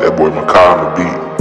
That boy Makai on the beat.